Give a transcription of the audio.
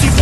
Just